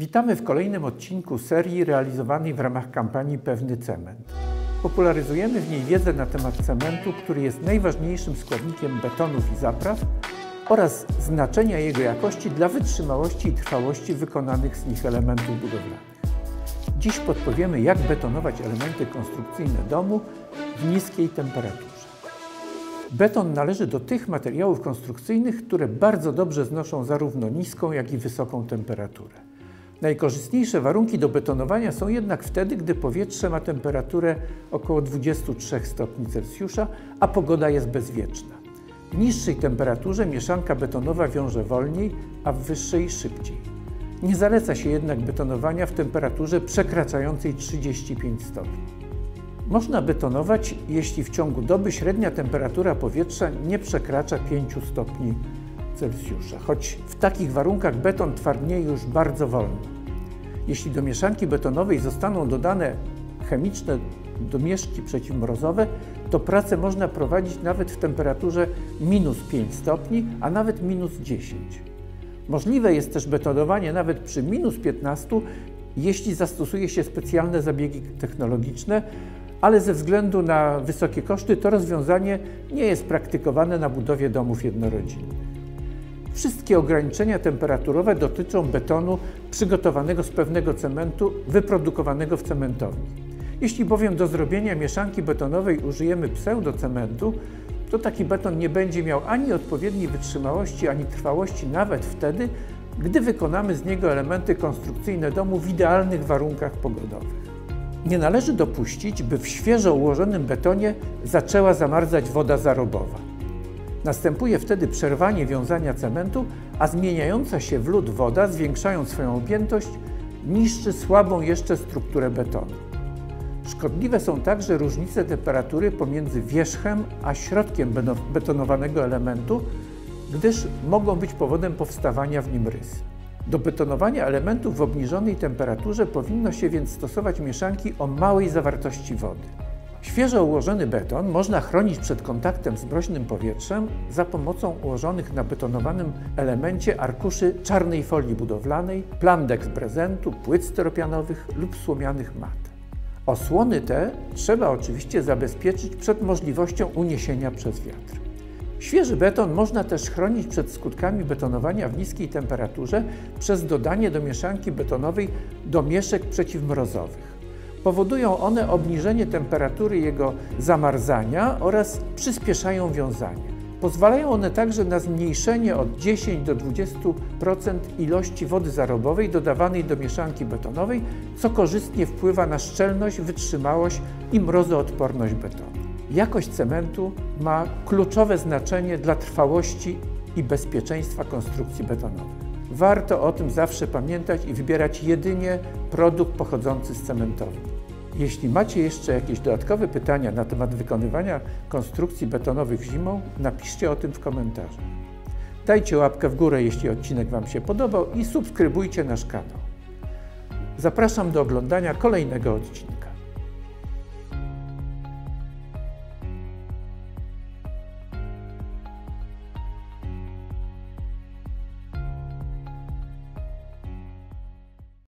Witamy w kolejnym odcinku serii realizowanej w ramach kampanii Pewny Cement. Popularyzujemy w niej wiedzę na temat cementu, który jest najważniejszym składnikiem betonów i zapraw oraz znaczenia jego jakości dla wytrzymałości i trwałości wykonanych z nich elementów budowlanych. Dziś podpowiemy, jak betonować elementy konstrukcyjne domu w niskiej temperaturze. Beton należy do tych materiałów konstrukcyjnych, które bardzo dobrze znoszą zarówno niską, jak i wysoką temperaturę. Najkorzystniejsze warunki do betonowania są jednak wtedy, gdy powietrze ma temperaturę około 23 stopni Celsjusza, a pogoda jest bezwieczna. W niższej temperaturze mieszanka betonowa wiąże wolniej, a w wyższej szybciej. Nie zaleca się jednak betonowania w temperaturze przekraczającej 35 stopni. Można betonować, jeśli w ciągu doby średnia temperatura powietrza nie przekracza 5 stopni Celsjusza, choć w takich warunkach beton twardnieje już bardzo wolno. Jeśli do mieszanki betonowej zostaną dodane chemiczne domieszki przeciwmrozowe, to pracę można prowadzić nawet w temperaturze minus 5 stopni, a nawet minus 10. Możliwe jest też betonowanie nawet przy minus 15, jeśli zastosuje się specjalne zabiegi technologiczne, ale ze względu na wysokie koszty to rozwiązanie nie jest praktykowane na budowie domów jednorodzinnych. Wszystkie ograniczenia temperaturowe dotyczą betonu przygotowanego z pewnego cementu wyprodukowanego w cementowni. Jeśli bowiem do zrobienia mieszanki betonowej użyjemy pseudocementu, to taki beton nie będzie miał ani odpowiedniej wytrzymałości, ani trwałości nawet wtedy, gdy wykonamy z niego elementy konstrukcyjne domu w idealnych warunkach pogodowych. Nie należy dopuścić, by w świeżo ułożonym betonie zaczęła zamarzać woda zarobowa. Następuje wtedy przerwanie wiązania cementu, a zmieniająca się w lód woda, zwiększając swoją objętość, niszczy słabą jeszcze strukturę betonu. Szkodliwe są także różnice temperatury pomiędzy wierzchem a środkiem betonowanego elementu, gdyż mogą być powodem powstawania w nim rysy. Do betonowania elementów w obniżonej temperaturze powinno się więc stosować mieszanki o małej zawartości wody. Świeżo ułożony beton można chronić przed kontaktem z mroźnym powietrzem za pomocą ułożonych na betonowanym elemencie arkuszy czarnej folii budowlanej, plandek z prezentu, płyt styropianowych lub słomianych mat. Osłony te trzeba oczywiście zabezpieczyć przed możliwością uniesienia przez wiatr. Świeży beton można też chronić przed skutkami betonowania w niskiej temperaturze przez dodanie do mieszanki betonowej domieszek przeciwmrozowych. Powodują one obniżenie temperatury jego zamarzania oraz przyspieszają wiązanie. Pozwalają one także na zmniejszenie od 10 do 20% ilości wody zarobowej dodawanej do mieszanki betonowej, co korzystnie wpływa na szczelność, wytrzymałość i mrozoodporność betonu. Jakość cementu ma kluczowe znaczenie dla trwałości i bezpieczeństwa konstrukcji betonowych. Warto o tym zawsze pamiętać i wybierać jedynie produkt pochodzący z cementowni. Jeśli macie jeszcze jakieś dodatkowe pytania na temat wykonywania konstrukcji betonowych zimą, napiszcie o tym w komentarzu. Dajcie łapkę w górę, jeśli odcinek Wam się podobał i subskrybujcie nasz kanał. Zapraszam do oglądania kolejnego odcinka.